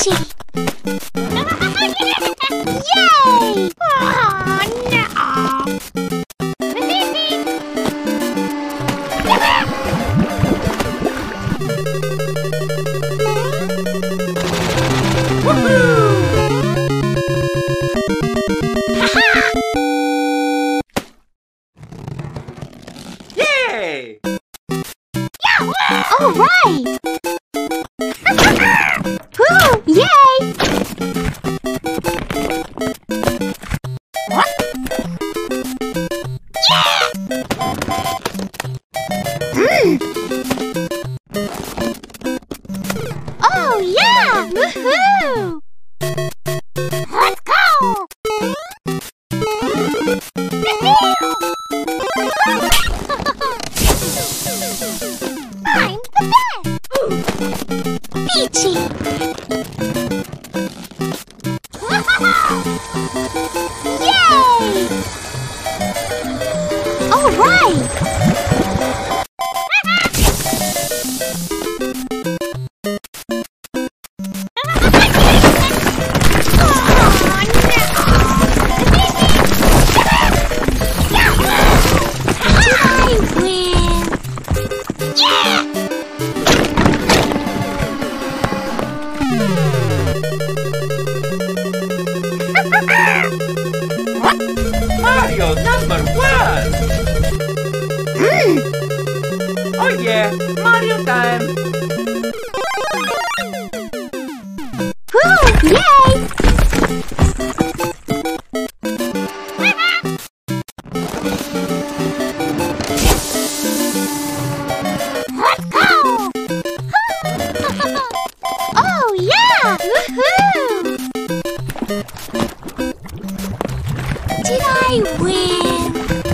Yay! Oh, no. Yay! All right! Woohoo! Let's go! I'm the best! Peachy! Yay! All right! Mario number one! Hmm. Oh yeah, Mario time! Woo! Yay! Oh yeah! Woohoo! Did I win?